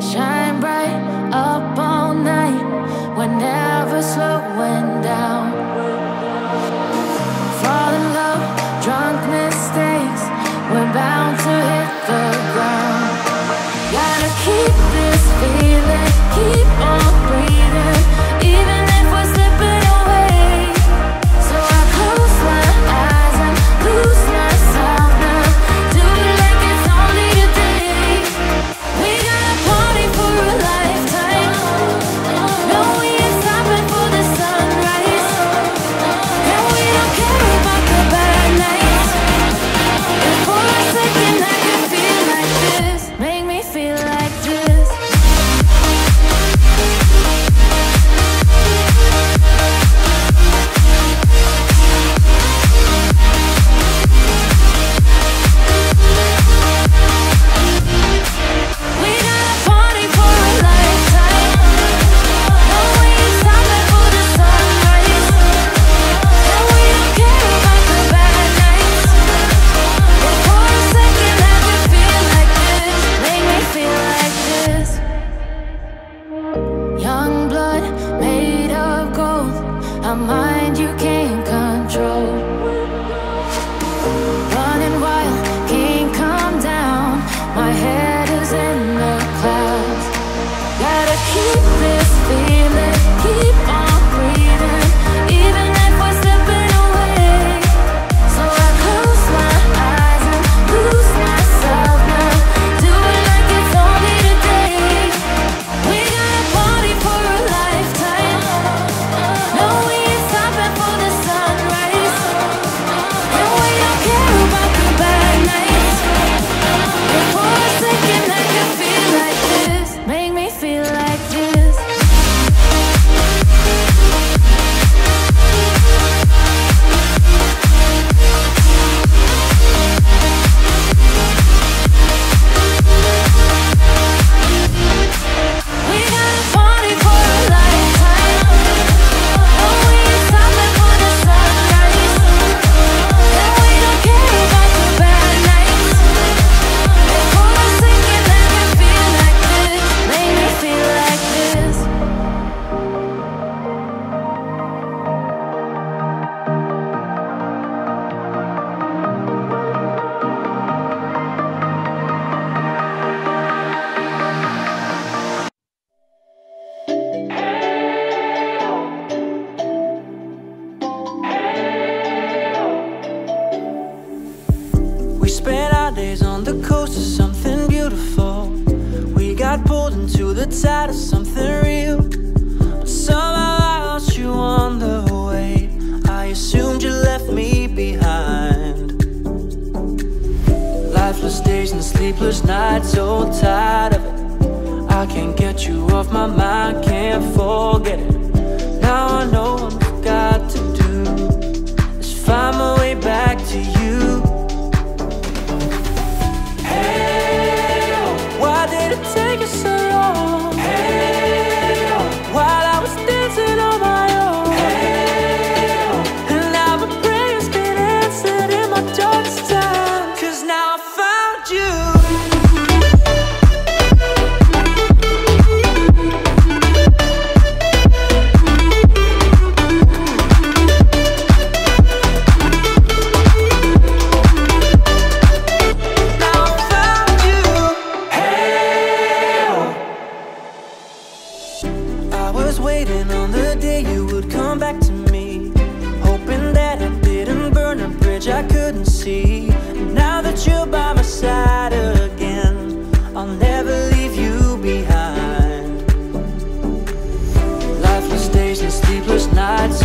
Shine bright up all night. We're never slowing down. Fall in love, drunkness. the tide of something real. But somehow I lost you on the way. I assumed you left me behind. Lifeless days and sleepless nights, so tired of it. I can't get you off my mind, can't forget it. Now I know I'm waiting on the day you would come back to me. Hoping that I didn't burn a bridge I couldn't see. Now that you're by my side again I'll never leave you behind. Lifeless days and sleepless nights